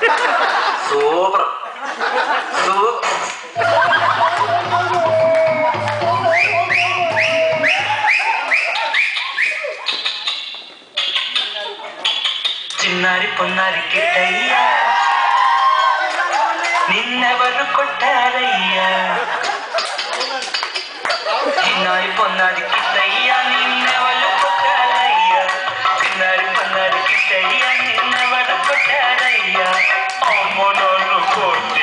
Super. Super. చిన్నారి పొన్నారికి అయ్యా నిన్నెవరు కొట్టారయ్యా చిన్నారి పొన్నారికి అయ్యా Come on, no, no.